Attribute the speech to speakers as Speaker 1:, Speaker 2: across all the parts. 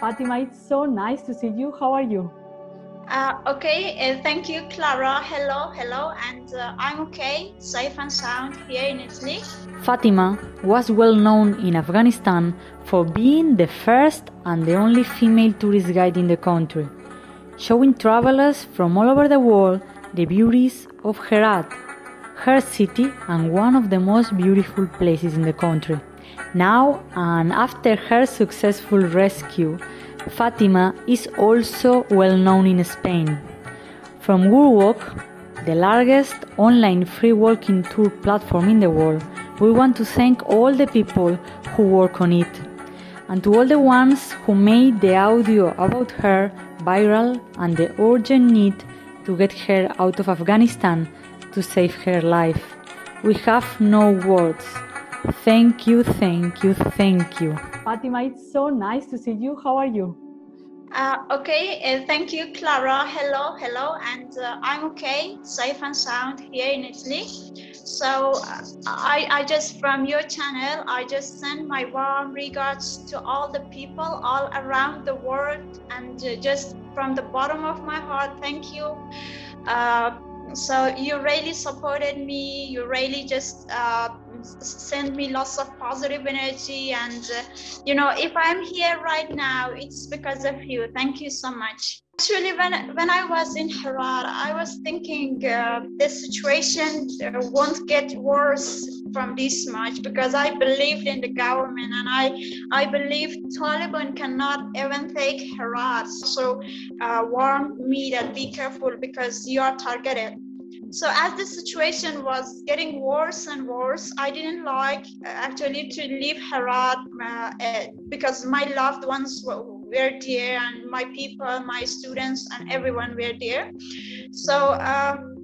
Speaker 1: Fatima, it's so nice to see you. How are you?
Speaker 2: Uh, okay, uh, thank you, Clara. Hello, hello, and uh, I'm okay, safe and sound here in Italy.
Speaker 3: Fatima was well known in Afghanistan for being the first and the only female tourist guide in the country, showing travelers from all over the world the beauties of Herat, her city and one of the most beautiful places in the country. Now, and after her successful rescue, Fatima is also well known in Spain. From GuruWalk, the largest online free walking tour platform in the world, we want to thank all the people who work on it and to all the ones who made the audio about her viral and the urgent need to get her out of Afghanistan to save her life. We have no words. Thank you, thank you, thank you.
Speaker 1: Fatima, it's so nice to see you. How are you?
Speaker 2: Uh, okay, uh, thank you, Clara. Hello, hello, and uh, I'm okay, safe and sound here in Italy. So uh, I, I just from your channel, I just send my warm regards to all the people all around the world, and uh, just from the bottom of my heart, thank you. Uh, so you really supported me. You really just send me lots of positive energy. And uh, you know if i'm here right now it's because of you. Thank you so much actually when when i was in herat i was thinking uh, this situation uh, won't get worse from this much because i believed in the government and i i believe taliban cannot even take herat so uh, warned me that be careful because you are targeted. So as the situation was getting worse and worse i didn't like uh, actually to leave herat uh, because my loved ones were, were there and my people my students and everyone were there so um,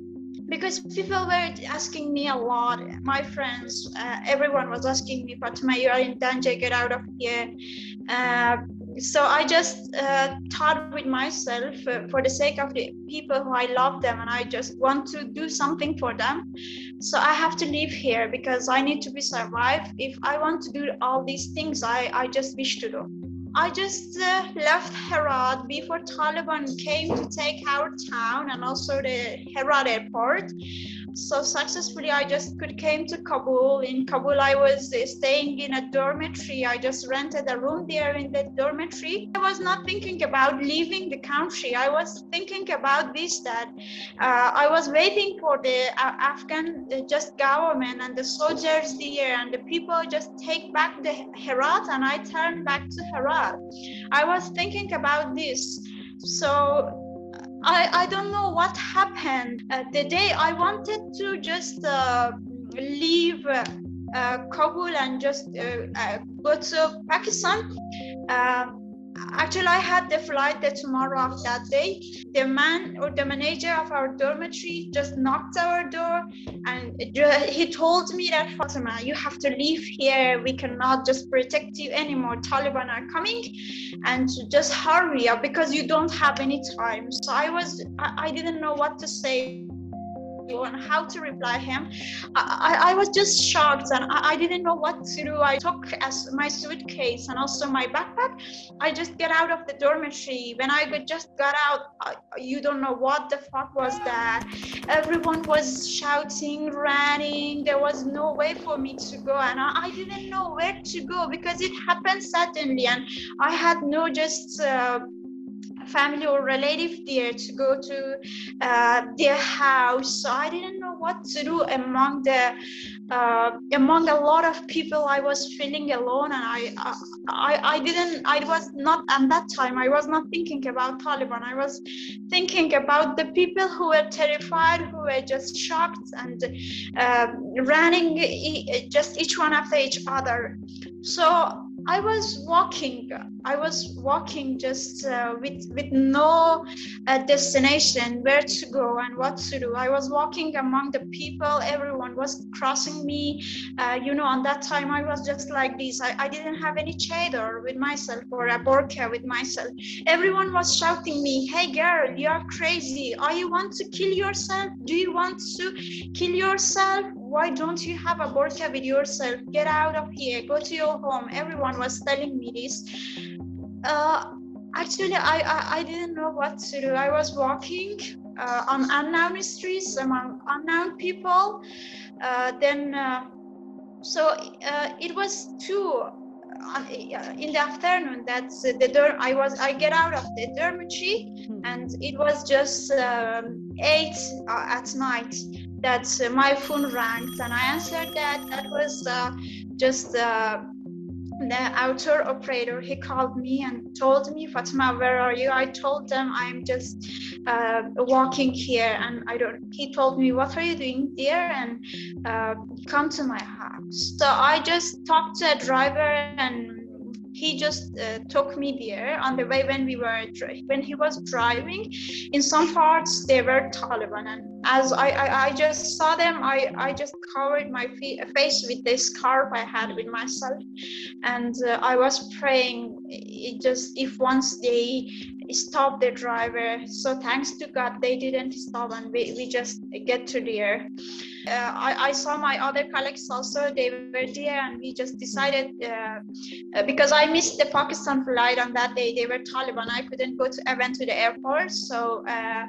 Speaker 2: because people were asking me a lot my friends uh, everyone was asking me fatima you are in danger get out of here uh, so I just uh, thought with myself uh, for the sake of the people who I love them and I just want to do something for them. So I have to live here because I need to be survived. If I want to do all these things, I, I just wish to do. I just uh, left Herat before Taliban came to take our town and also the Herat airport so successfully i just could came to kabul. In kabul i was uh, staying in a dormitory. I just rented a room there in the dormitory. I was not thinking about leaving the country. I was thinking about this that uh, i was waiting for the uh, afghan uh, just government and the soldiers there and the people just take back the herat and i turned back to herat. I was thinking about this. So I, I don't know what happened. Uh, the day I wanted to just uh, leave uh, uh Kabul and just uh, uh, go to Pakistan, actually i had the flight the tomorrow of that day. The man or the manager of our dormitory just knocked our door and he told me that fatima you have to leave here. We cannot just protect you anymore. Taliban are coming and just hurry up because you don't have any time. So i was i, I didn't know what to say on how to reply him. I, I, I was just shocked and I, I, didn't know what to do. I took as my suitcase and also my backpack. I just get out of the dormitory. When I just got out, I, you don't know what the fuck was that. Everyone was shouting, running. There was no way for me to go, and I, I didn't know where to go because it happened suddenly, and I had no just. Uh, family or relative there to go to uh, their house. So i didn't know what to do among the uh, among a lot of people i was feeling alone and I, I i didn't i was not at that time i was not thinking about taliban. I was thinking about the people who were terrified who were just shocked and uh, running just each one after each other. So I was walking. I was walking just uh, with with no uh, destination, where to go and what to do. I was walking among the people. Everyone was crossing me. Uh, you know, on that time I was just like this. I, I didn't have any chador with myself or a burqa with myself. Everyone was shouting me, "Hey girl, you are crazy. Are you want to kill yourself? Do you want to kill yourself? Why don't you have a burqa with yourself? Get out of here, go to your home. Everyone was telling me this. Uh, actually, I, I, I didn't know what to do. I was walking uh, on unknown streets among unknown people. Uh, then, uh, so uh, it was two uh, in the afternoon that the dorm i was i get out of the dormitory
Speaker 1: Hmm.
Speaker 2: and it was just um, eight uh, at night that uh, my phone rang and i answered that. That was uh, just uh, the outer operator. He called me and told me fatima where are you? I told them i'm just uh, walking here and i don't he told me what are you doing there and uh, come to my house. So i just talked to a driver and he just uh, took me there on the way when we were when he was driving. In some parts they were taliban and as i i, I just saw them i i just covered my fe- face with this scarf i had with myself. And uh, i was praying it just if once they stop the driver. So thanks to god they didn't stop and we, we just get to there uh, I, I saw my other colleagues also they were there and we just decided uh, uh, because i missed the pakistan flight on that day they were taliban. I couldn't go to event to the airport. So uh,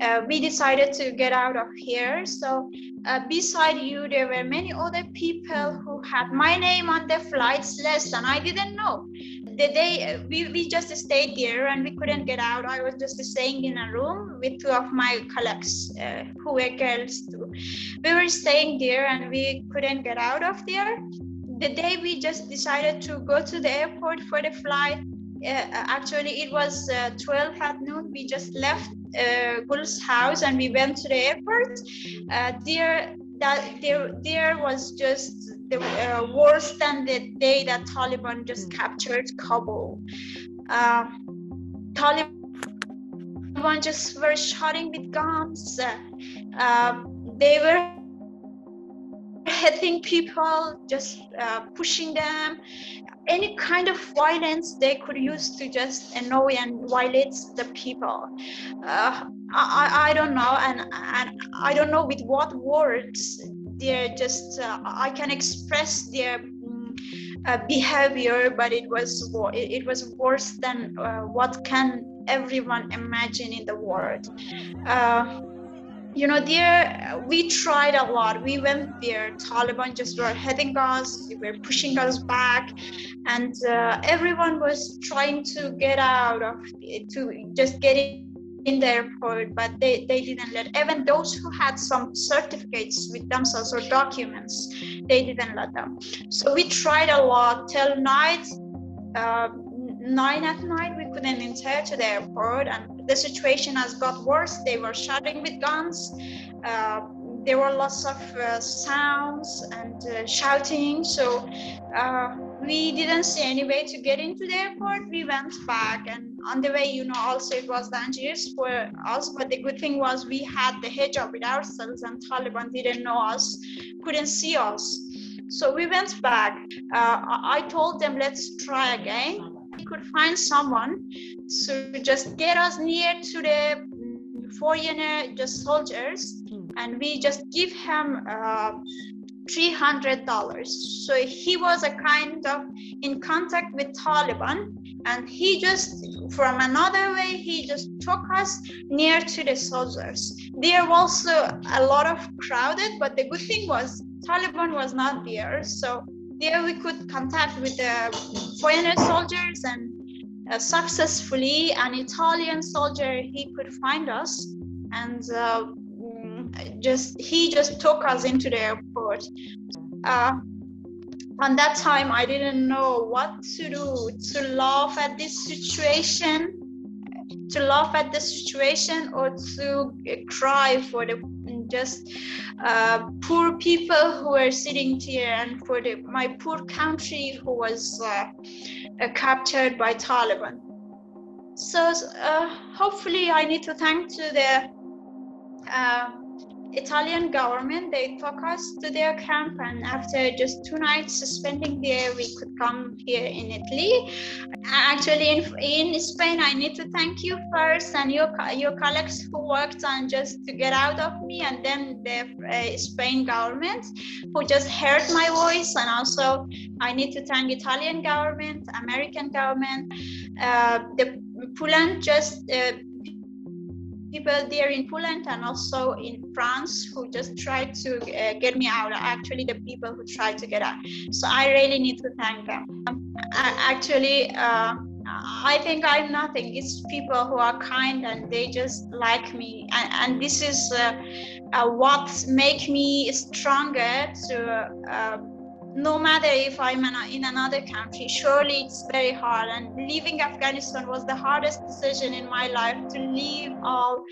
Speaker 2: uh, we decided to get out of here. So uh, beside you there were many other people who had my name on the flights list and i didn't know the day we, we just stayed there and we couldn't get out. I was just staying in a room with two of my colleagues uh, who were girls too. We were staying there and we couldn't get out of there. The day we just decided to go to the airport for the flight uh, actually it was uh, 12 at noon. We just left uh, Gul's house and we went to the airport. Uh, there that there there was just the uh, worse than the day that Taliban just captured Kabul. Uh, Taliban just were shooting with guns. Uh, they were hitting people, just uh, pushing them. Any kind of violence they could use to just annoy and violate the people. Uh, I, I don't know, and, and I don't know with what words they're just uh, I can express their um, uh, behavior, but it was it, it was worse than uh, what can everyone imagine in the world. You know, there we tried a lot. We went there. Taliban just were hitting us. They were pushing us back, and uh, everyone was trying to get out of to just get in in the airport, but they, they didn't let even those who had some certificates with themselves or documents, they didn't let them. So we tried a lot till night, uh, nine at night, we couldn't enter to the airport, and the situation has got worse. They were shooting with guns. Uh, there were lots of uh, sounds and uh, shouting. So uh, we didn't see any way to get into the airport. We went back, and on the way, you know, also it was dangerous for us. But the good thing was we had the hijab with ourselves, and Taliban didn't know us, couldn't see us. So we went back. Uh, I told them, let's try again. We could find someone to just get us near to the foreigner, just soldiers, and we just give him uh, $300. So he was a kind of in contact with Taliban and he just from another way he just took us near to the soldiers. There was also a lot of crowded, but the good thing was Taliban was not there. So there we could contact with the foreigner soldiers and uh, successfully an Italian soldier he could find us and uh, just he just took us into the airport. Uh, on that time, I didn't know what to do. To laugh at this situation, to laugh at the situation, or to cry for the just uh, poor people who were sitting here, and for the my poor country who was uh, captured by Taliban. So uh, hopefully, I need to thank to the Italian government they took us to their camp, and after just two nights spending there, we could come here in Italy. Actually, in, in Spain, I need to thank you first and your your colleagues who worked on just to get out of me, and then the uh, Spain government who just heard my voice, and also I need to thank Italian government, American government, uh, the Poland just. Uh, people there in Poland and also in France who just tried to uh, get me out. Actually, the people who tried to get out. So I really need to thank them. Um, actually, uh, I think I'm nothing. It's people who are kind and they just like me, and, and this is uh, uh what make me stronger to uh, no matter if I'm in another country, surely it's very hard. And leaving Afghanistan was the hardest decision in my life to leave all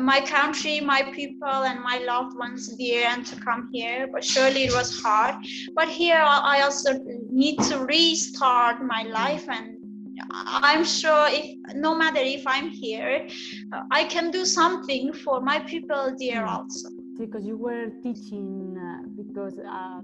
Speaker 2: my country, my people, and my loved ones there and to come here. But surely it was hard. But here I also need to restart my life and I'm sure if no matter if I'm here, I can do something for my people there also.
Speaker 1: Because you were teaching, uh, because uh,